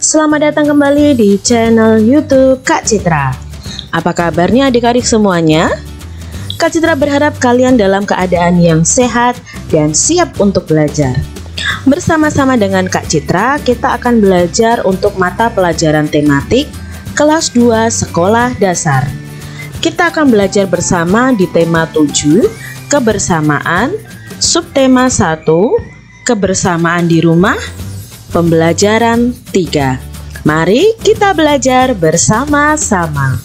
Selamat datang kembali di channel youtube Kak Citra. Apa kabarnya adik-adik semuanya? Kak Citra berharap kalian dalam keadaan yang sehat dan siap untuk belajar. Bersama-sama dengan Kak Citra kita akan belajar untuk mata pelajaran tematik kelas 2 sekolah dasar. Kita akan belajar bersama di tema 7 kebersamaan. Subtema 1 kebersamaan di rumah Pembelajaran 3 Mari kita belajar bersama-sama.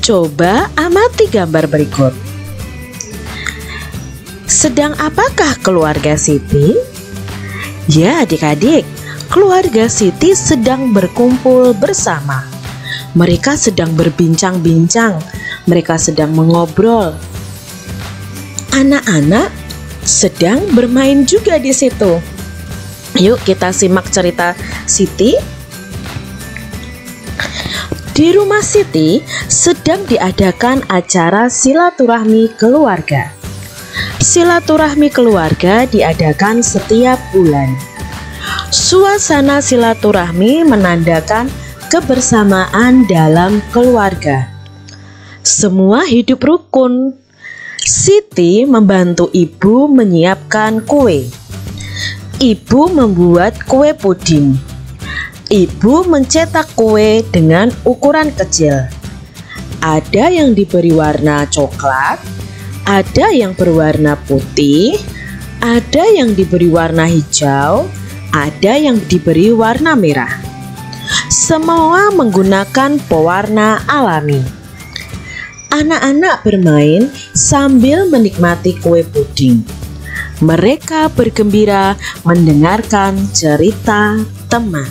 Coba amati gambar berikut. Sedang apakah keluarga Siti? Ya adik-adik, keluarga Siti sedang berkumpul bersama. Mereka sedang berbincang-bincang. Mereka sedang mengobrol. Anak-anak sedang bermain juga di situ. Yuk kita simak cerita Siti. Di rumah Siti sedang diadakan acara silaturahmi keluarga. Silaturahmi keluarga diadakan setiap bulan. Suasana silaturahmi menandakan kebersamaan dalam keluarga. Semua hidup rukun, Siti membantu ibu menyiapkan kue. Ibu membuat kue puding. Ibu mencetak kue dengan ukuran kecil. Ada yang diberi warna coklat, ada yang berwarna putih, ada yang diberi warna hijau, ada yang diberi warna merah. Semua menggunakan pewarna alami. Anak-anak bermain sambil menikmati kue puding. Mereka bergembira mendengarkan cerita teman.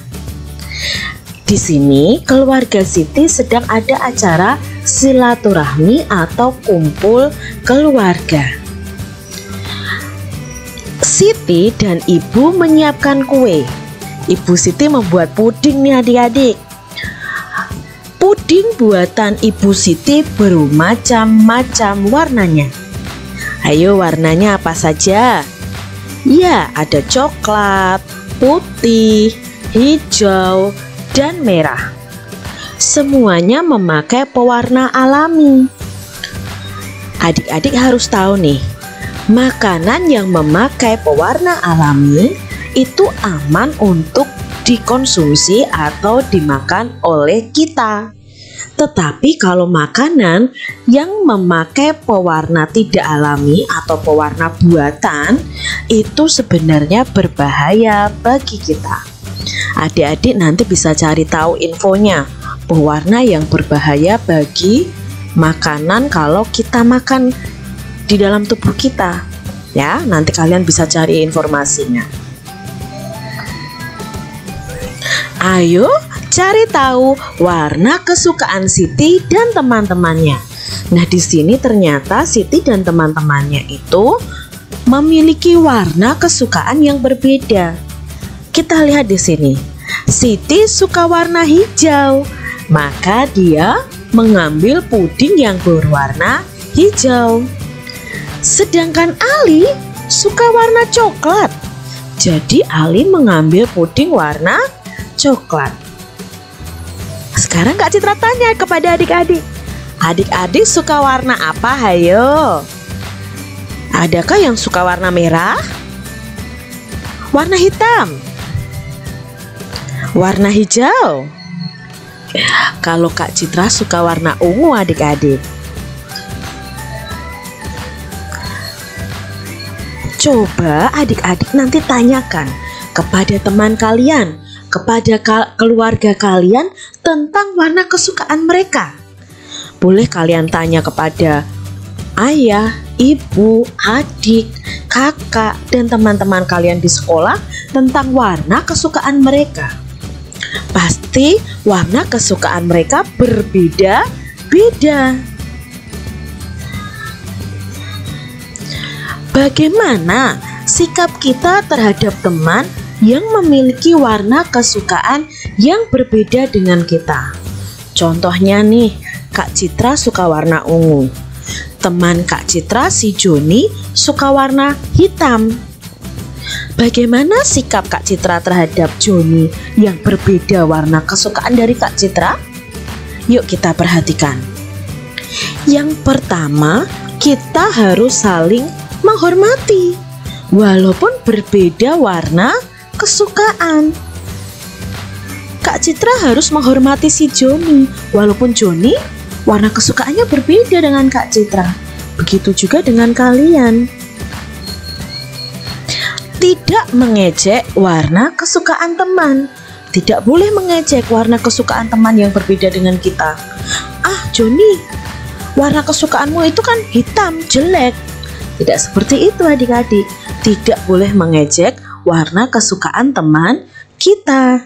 Di sini, keluarga Siti sedang ada acara silaturahmi atau kumpul keluarga. Siti dan ibu menyiapkan kue. Ibu Siti membuat puding nih adik-adik. Puding buatan Ibu Siti bermacam-macam warnanya. Ayo warnanya apa saja? Ya, ada coklat, putih, hijau, dan merah. Semuanya memakai pewarna alami. Adik-adik harus tahu nih, makanan yang memakai pewarna alami itu aman untuk dikonsumsi atau dimakan oleh kita. Tetapi kalau makanan yang memakai pewarna tidak alami atau pewarna buatan itu sebenarnya berbahaya bagi kita. Adik-adik nanti bisa cari tahu infonya pewarna yang berbahaya bagi makanan kalau kita makan di dalam tubuh kita. Ya, nanti kalian bisa cari informasinya. Ayo cari tahu warna kesukaan Siti dan teman-temannya. Nah, di sini ternyata Siti dan teman-temannya itu memiliki warna kesukaan yang berbeda. Kita lihat di sini. Siti suka warna hijau, maka dia mengambil puding yang berwarna hijau. Sedangkan Ali suka warna coklat. Jadi Ali mengambil puding warna coklat. Sekarang Kak Citra tanya kepada adik-adik. Adik-adik suka warna apa? Hayo. Adakah yang suka warna merah? Warna hitam? Warna hijau? Kalau Kak Citra suka warna ungu adik-adik. Coba adik-adik nanti tanyakan kepada teman kalian kepada keluarga kalian tentang warna kesukaan mereka. Boleh kalian tanya kepada ayah, ibu, adik, kakak, dan teman-teman kalian di sekolah tentang warna kesukaan mereka. pasti warna kesukaan mereka berbeda-beda. Bagaimana sikap kita terhadap teman yang memiliki warna kesukaan yang berbeda dengan kita? Contohnya nih, Kak Citra suka warna ungu. Teman Kak Citra si Joni suka warna hitam. Bagaimana sikap Kak Citra terhadap Joni yang berbeda warna kesukaan dari Kak Citra? Yuk kita perhatikan. Yang pertama, kita harus saling menghormati walaupun berbeda warna kesukaan. Kak Citra harus menghormati si Joni walaupun Joni warna kesukaannya berbeda dengan Kak Citra. Begitu juga dengan kalian. Tidak mengejek warna kesukaan teman. Tidak boleh mengejek warna kesukaan teman yang berbeda dengan kita. Ah, Joni, warna kesukaanmu itu kan hitam, jelek. Tidak seperti itu adik-adik. Tidak boleh mengejek warna kesukaan teman kita.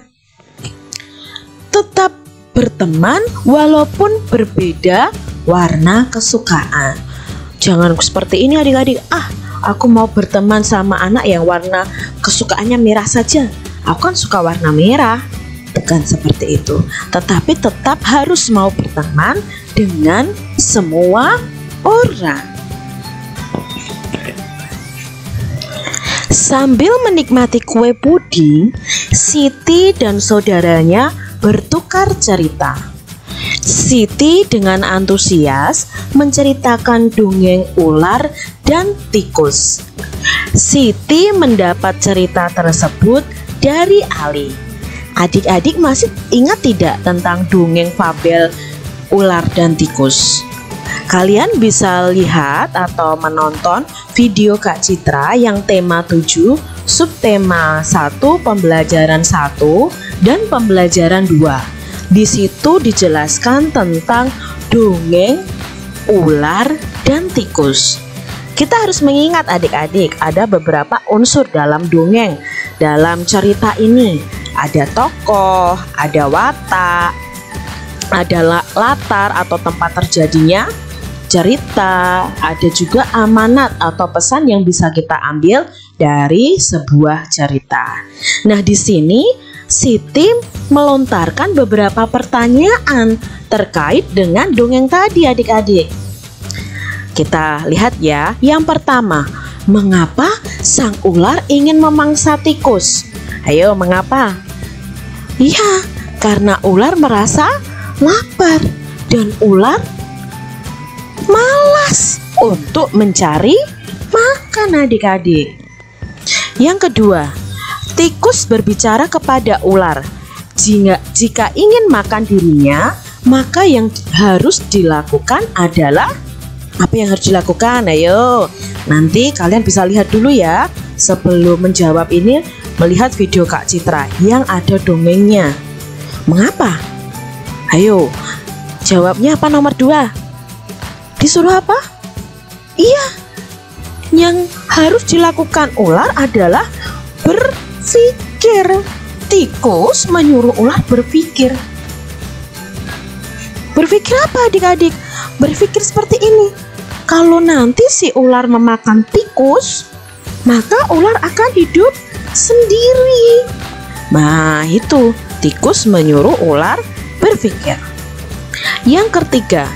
Tetap berteman walaupun berbeda warna kesukaan. Jangan seperti ini adik-adik. Ah, aku mau berteman sama anak yang warna kesukaannya merah saja. Aku kan suka warna merah. Bukan seperti itu. Tetapi tetap harus mau berteman dengan semua orang. Sambil menikmati kue puding, Siti dan saudaranya bertukar cerita. Siti dengan antusias menceritakan dongeng ular dan tikus. Siti mendapat cerita tersebut dari Ali. Adik-adik masih ingat tidak tentang dongeng fabel ular dan tikus? Kalian bisa lihat atau menonton video Kak Citra yang tema 7, subtema 1, pembelajaran 1, dan pembelajaran 2. Di situ dijelaskan tentang dongeng, ular, dan tikus. Kita harus mengingat adik-adik ada beberapa unsur dalam dongeng. Dalam cerita ini ada tokoh, ada watak, ada latar atau tempat terjadinya cerita, ada juga amanat atau pesan yang bisa kita ambil dari sebuah cerita. Nah, di sini Siti melontarkan beberapa pertanyaan terkait dengan dongeng tadi adik-adik. Kita lihat ya. Yang pertama, mengapa sang ular ingin memangsa tikus? Ayo, mengapa? Iya, karena ular merasa lapar dan ular malas untuk mencari makan adik-adik. Yang kedua, tikus berbicara kepada ular. Jika, jika ingin makan dirinya, maka yang harus dilakukan adalah apa yang harus dilakukan? Ayo, nanti kalian bisa lihat dulu ya. Sebelum menjawab ini, melihat video Kak Citra yang ada dongengnya. Mengapa? Ayo, jawabnya apa nomor dua? Disuruh apa? Iya, yang harus dilakukan ular adalah berpikir. Tikus menyuruh ular berpikir. Berpikir apa adik-adik? Berpikir seperti ini. Kalau nanti si ular memakan tikus, maka ular akan hidup sendiri. Nah, itu tikus menyuruh ular berpikir. Yang ketiga,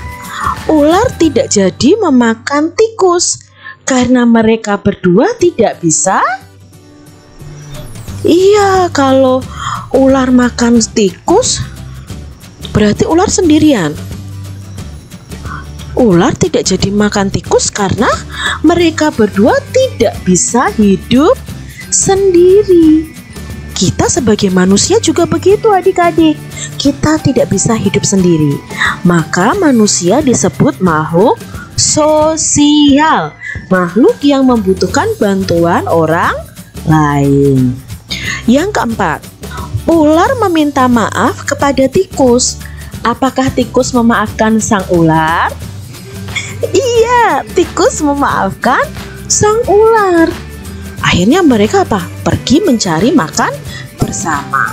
ular tidak jadi memakan tikus karena mereka berdua tidak bisa. Iya, kalau ular makan tikus berarti ular sendirian. Ular tidak jadi makan tikus karena mereka berdua tidak bisa hidup sendiri. Kita sebagai manusia juga begitu adik-adik. Kita tidak bisa hidup sendiri. Maka manusia disebut makhluk sosial. Makhluk yang membutuhkan bantuan orang lain. Yang keempat, ular meminta maaf kepada tikus. Apakah tikus memaafkan sang ular? Iya, tikus memaafkan sang ular. Akhirnya mereka apa? Pergi mencari makan bersama.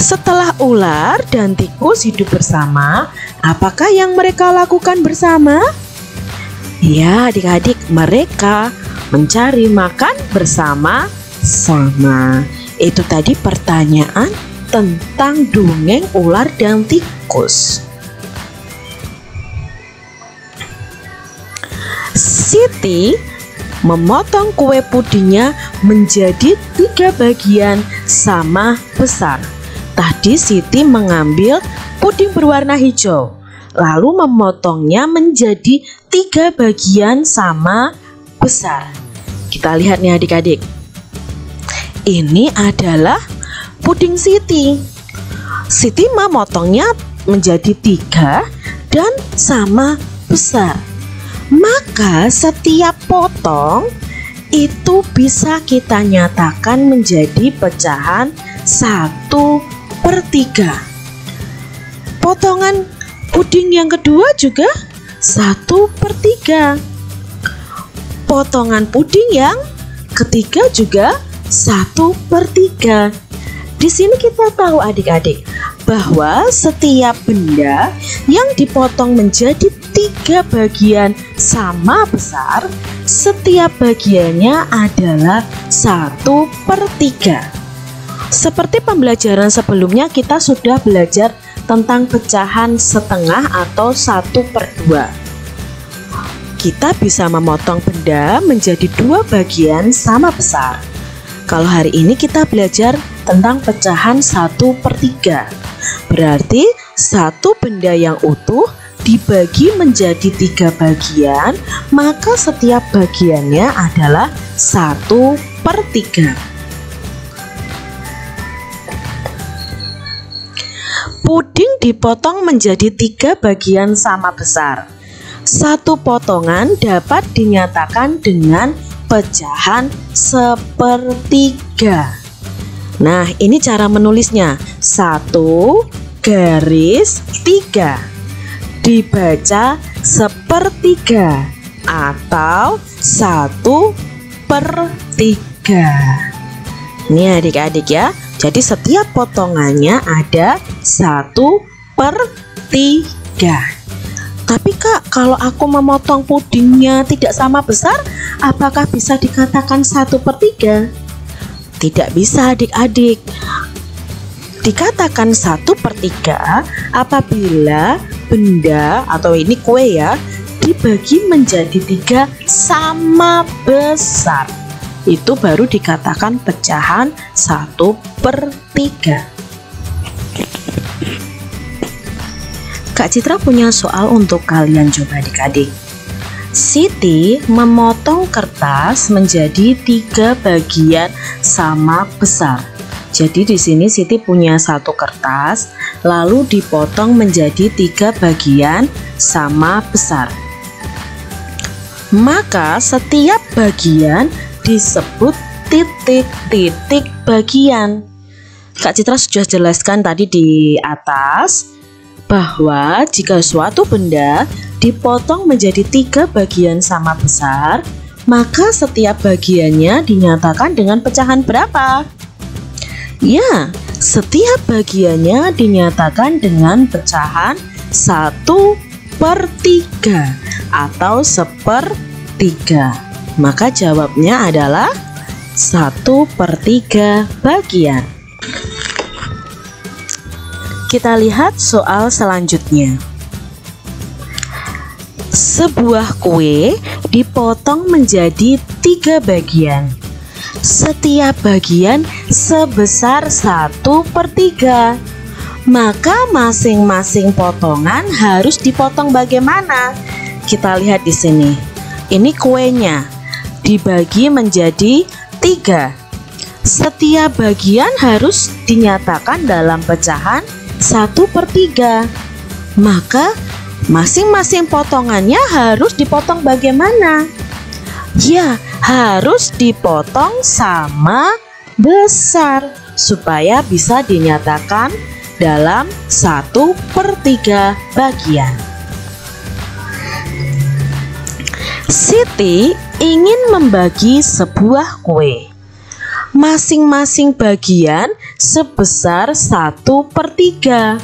Setelah ular dan tikus hidup bersama, apakah yang mereka lakukan bersama? Ya, adik-adik, mereka mencari makan bersama sama. Itu tadi pertanyaan tentang dongeng ular dan tikus. Siti memotong kue pudingnya menjadi tiga bagian sama besar. Tadi Siti mengambil puding berwarna hijau, lalu memotongnya menjadi tiga bagian sama besar. Kita lihat nih adik-adik. Ini adalah puding Siti. Siti memotongnya menjadi tiga dan sama besar. Maka setiap potong itu bisa kita nyatakan menjadi pecahan satu per tiga. Potongan puding yang kedua juga satu per tiga. Potongan puding yang ketiga juga satu per tiga. Di sini kita tahu adik-adik bahwa setiap benda yang dipotong menjadi tiga bagian sama besar, setiap bagiannya adalah satu per tiga. Seperti pembelajaran sebelumnya kita sudah belajar tentang pecahan setengah atau satu per dua. Kita bisa memotong benda menjadi dua bagian sama besar. Kalau hari ini kita belajar tentang pecahan satu per tiga. Berarti satu benda yang utuh dibagi menjadi tiga bagian, maka setiap bagiannya adalah satu per tiga. Puding dipotong menjadi tiga bagian sama besar. Satu potongan dapat dinyatakan dengan pecahan sepertiga. Nah, ini cara menulisnya. Satu garis tiga dibaca sepertiga atau satu per tiga. Ini adik-adik ya. Jadi setiap potongannya ada satu per tiga. Tapi kak, kalau aku memotong pudingnya tidak sama besar, apakah bisa dikatakan satu per tiga? Tidak bisa adik-adik. Dikatakan satu per tiga apabila benda atau ini kue ya dibagi menjadi tiga sama besar. Itu baru dikatakan pecahan satu per tiga. Kak Citra punya soal untuk kalian coba adik-adik. Siti memotong kertas menjadi tiga bagian sama besar. Jadi di sini Siti punya satu kertas, lalu dipotong menjadi tiga bagian sama besar. Maka setiap bagian disebut titik-titik bagian. Kak Citra sudah jelaskan tadi di atas bahwa jika suatu benda dipotong menjadi tiga bagian sama besar, maka setiap bagiannya dinyatakan dengan pecahan berapa? Ya, setiap bagiannya dinyatakan dengan pecahan satu per tiga atau sepertiga. Maka jawabnya adalah satu per tiga bagian. Kita lihat soal selanjutnya. Sebuah kue dipotong menjadi tiga bagian. Setiap bagian sebesar satu per tiga. Maka masing-masing potongan harus dipotong bagaimana? Kita lihat di sini. Ini kuenya dibagi menjadi tiga. Setiap bagian harus dinyatakan dalam pecahan 1 per 3 Maka masing-masing potongannya harus dipotong bagaimana? Ya, harus dipotong sama besar supaya bisa dinyatakan dalam 1 per 3 bagian. Siti ingin membagi sebuah kue. masing-masing bagian sebesar 1 per 3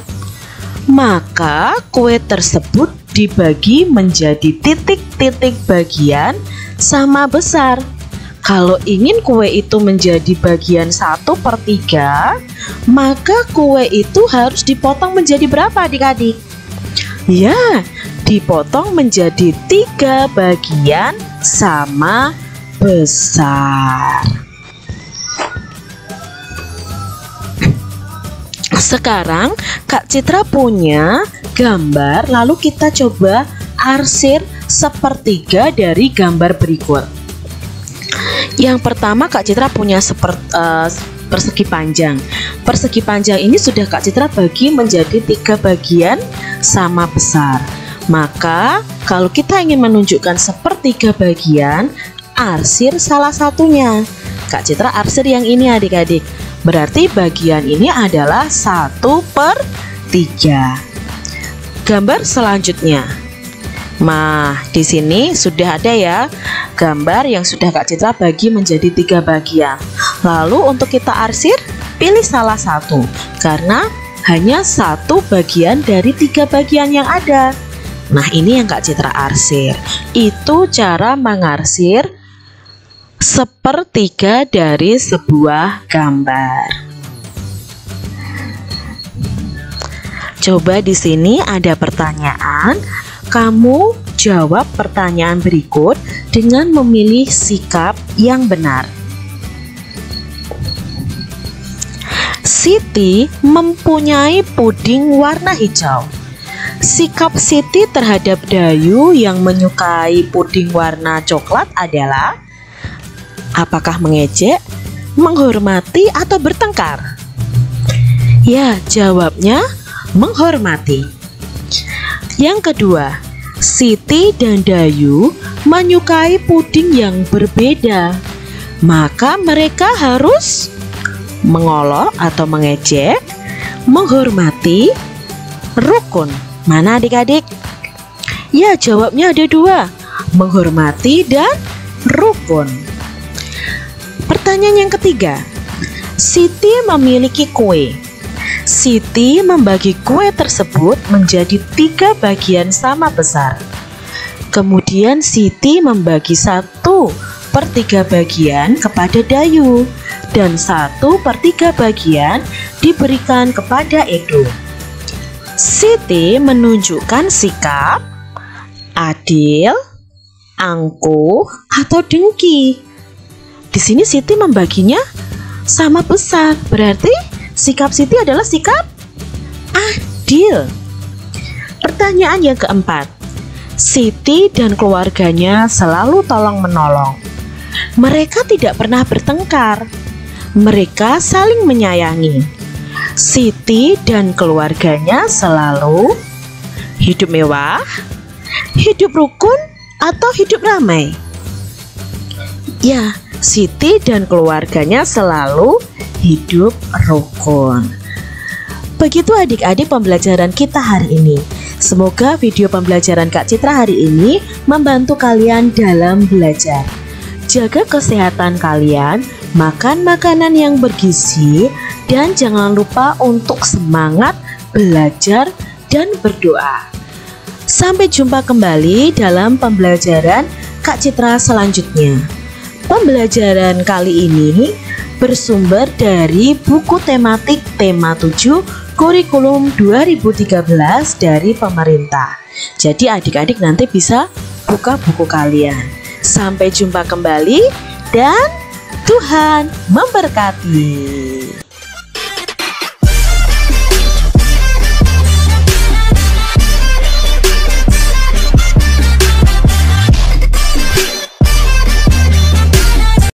maka kue tersebut dibagi menjadi titik-titik bagian sama besar kalau ingin kue itu menjadi bagian 1 per 3 maka kue itu harus dipotong menjadi berapa adik-adik? Ya, dipotong menjadi tiga bagian sama besar. Sekarang Kak Citra punya gambar lalu kita coba arsir sepertiga dari gambar berikut. Yang pertama Kak Citra punya seperti uh, persegi panjang. Persegi panjang ini sudah Kak Citra bagi menjadi tiga bagian sama besar. Maka kalau kita ingin menunjukkan sepertiga bagian, arsir salah satunya. Kak Citra arsir yang ini adik-adik. Berarti bagian ini adalah 1 per 3 Gambar selanjutnya Nah, di sini sudah ada ya gambar yang sudah Kak Citra bagi menjadi tiga bagian. Lalu untuk kita arsir, pilih salah satu karena hanya satu bagian dari tiga bagian yang ada. Nah, ini yang Kak Citra arsir. Itu cara mengarsir sepertiga dari sebuah gambar. Coba di sini ada pertanyaan, kamu jawab pertanyaan berikut dengan memilih sikap yang benar. Siti mempunyai puding warna hijau. Sikap Siti terhadap Dayu yang menyukai puding warna coklat adalah Apakah mengejek, menghormati, atau bertengkar? Ya, jawabnya menghormati. Yang kedua, Siti dan Dayu menyukai puding yang berbeda. Maka mereka harus mengolok atau mengejek, menghormati, rukun. Mana adik-adik? Ya, jawabnya ada dua, menghormati dan rukun. Pertanyaan yang ketiga, Siti memiliki kue. Siti membagi kue tersebut menjadi tiga bagian sama besar. Kemudian Siti membagi satu per tiga bagian kepada Dayu dan satu per tiga bagian diberikan kepada Edo. Siti menunjukkan sikap adil, angkuh, atau dengki. Di sini Siti membaginya sama besar. Berarti sikap Siti adalah sikap adil. Pertanyaan yang keempat. Siti dan keluarganya selalu tolong menolong. Mereka tidak pernah bertengkar. Mereka saling menyayangi. Siti dan keluarganya selalu hidup mewah, hidup rukun, atau hidup ramai. Ya, Siti dan keluarganya selalu hidup rukun. Begitu adik-adik pembelajaran kita hari ini. Semoga video pembelajaran Kak Citra hari ini membantu kalian dalam belajar. Jaga kesehatan kalian, makan makanan yang bergizi, dan jangan lupa untuk semangat belajar dan berdoa. Sampai jumpa kembali dalam pembelajaran Kak Citra selanjutnya. Pembelajaran kali ini bersumber dari buku tematik tema 7 kurikulum 2013 dari pemerintah. Jadi adik-adik nanti bisa buka buku kalian. Sampai jumpa kembali dan Tuhan memberkati.